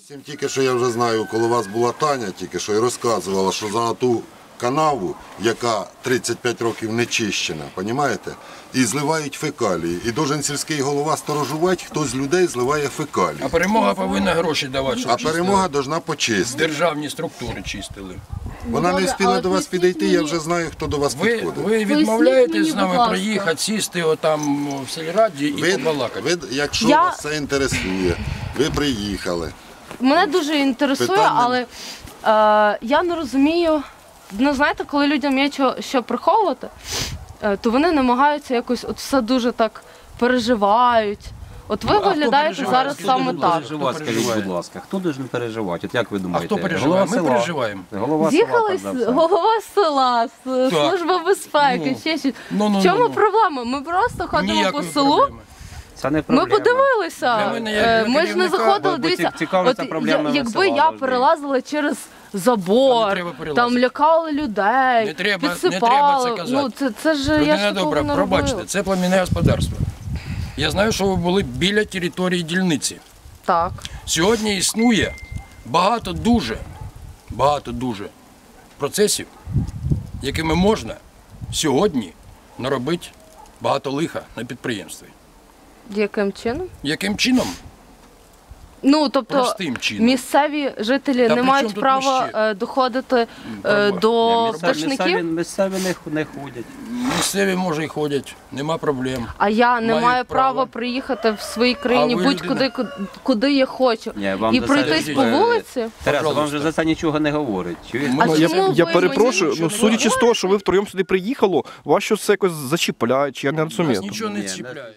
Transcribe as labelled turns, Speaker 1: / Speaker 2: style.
Speaker 1: Допустим, тільки що я вже знаю, коли у вас була Таня, тільки що і розказувала, що за ту канаву, яка 35 років не чищена, понімаєте? І зливають фекалії. І должен сільський голова сторожувати, хто з людей зливає фекалії.
Speaker 2: А перемога повинна гроші давати, щоб
Speaker 1: А
Speaker 2: чистили.
Speaker 1: перемога должна почистити.
Speaker 2: державні структури чистили.
Speaker 1: Вона не
Speaker 3: Добре,
Speaker 1: встигла до вас підійти, я вже знаю, хто до вас
Speaker 2: Ви,
Speaker 1: підходить.
Speaker 2: ви відмовляєтесь з нами приїхати, сісти отам в сільраді і
Speaker 1: Ви,
Speaker 2: побалакати.
Speaker 1: ви, якщо
Speaker 3: Я-
Speaker 1: вас це інтересує, ви приїхали.
Speaker 3: Мене дуже інтересує,
Speaker 1: Питань нема.
Speaker 3: але е, я не розумію. Ну, знаєте, коли людям є що, що приховувати, е, то вони намагаються якось от все дуже так переживають. От ви
Speaker 2: Ну,
Speaker 3: виглядаєте
Speaker 2: переживає?
Speaker 3: зараз
Speaker 2: Скажіть,
Speaker 3: саме так.
Speaker 2: ласка.
Speaker 4: Переживати, скажіть, будь ласка, хто должен переживати? От як ви думаєте?
Speaker 2: хто переживає? Ми
Speaker 4: села?
Speaker 2: переживаємо.
Speaker 4: Голова
Speaker 3: З'їхали
Speaker 4: села,
Speaker 3: голова села, с- служба безпеки,
Speaker 2: Ну.
Speaker 3: ще щось.
Speaker 2: Ну, ну,
Speaker 3: В чому
Speaker 2: ну, ну.
Speaker 3: проблема? Ми просто ходимо
Speaker 2: Ніякої
Speaker 3: по селу.
Speaker 2: проблеми.
Speaker 4: Це не
Speaker 3: Ми подивилися.
Speaker 2: Для мене, як
Speaker 3: Е,
Speaker 2: для
Speaker 3: Ми ж не
Speaker 2: керівника,
Speaker 3: заходили.
Speaker 4: бо- бо
Speaker 3: Дивіться,
Speaker 4: ці-
Speaker 3: от
Speaker 4: проблемами
Speaker 3: якби
Speaker 4: села
Speaker 3: я
Speaker 4: завжди.
Speaker 3: перелазила через забор,
Speaker 2: треба перелазити.
Speaker 3: там лякали людей,
Speaker 2: Не треба- не
Speaker 3: підсипали.
Speaker 2: треба це казати.
Speaker 3: Ну це, це ж я
Speaker 2: Людина
Speaker 3: ж такого
Speaker 2: добра,
Speaker 3: не
Speaker 2: пробачте,
Speaker 3: робила.
Speaker 2: це племінне господарство. Я знаю, що ви були біля території дільниці.
Speaker 3: Так.
Speaker 2: Сьогодні існує багато дуже, багато дуже процесів, якими можна сьогодні наробити багато лиха на підприємстві.
Speaker 3: Яким чином?
Speaker 2: Яким чином?
Speaker 3: Ну тобто
Speaker 2: Простим чином.
Speaker 3: місцеві жителі
Speaker 2: Та
Speaker 3: не
Speaker 2: при
Speaker 3: мають
Speaker 2: тут
Speaker 3: права
Speaker 2: мужчина?
Speaker 3: е, доходити е, до
Speaker 4: місцеві, місцеві, місцеві не, не ходять.
Speaker 2: Місцеві може і ходять, нема проблем.
Speaker 3: А я не
Speaker 2: мають
Speaker 3: маю
Speaker 2: право.
Speaker 3: права приїхати в своїй країні
Speaker 2: ви
Speaker 3: будь-куди,
Speaker 2: людина-
Speaker 3: ку- куди я хочу.
Speaker 4: Ні, вам
Speaker 3: І
Speaker 4: за
Speaker 3: пройтись
Speaker 4: це-
Speaker 3: по
Speaker 4: е,
Speaker 3: вулиці.
Speaker 4: Тереза, вам
Speaker 2: Пожалуйста.
Speaker 4: же за це нічого не говорить. Чуєш?
Speaker 3: А
Speaker 2: Ну,
Speaker 5: я,
Speaker 3: чому
Speaker 5: я
Speaker 3: ви
Speaker 5: перепрошую,
Speaker 2: мені
Speaker 5: ну
Speaker 2: нічого не
Speaker 5: судячи з того, що ви втроєм сюди приїхали, вас що це якось зачіпляє, чи я не
Speaker 2: Нас
Speaker 5: розумію.
Speaker 2: нічого не
Speaker 4: Ні, не-
Speaker 2: чіпляє.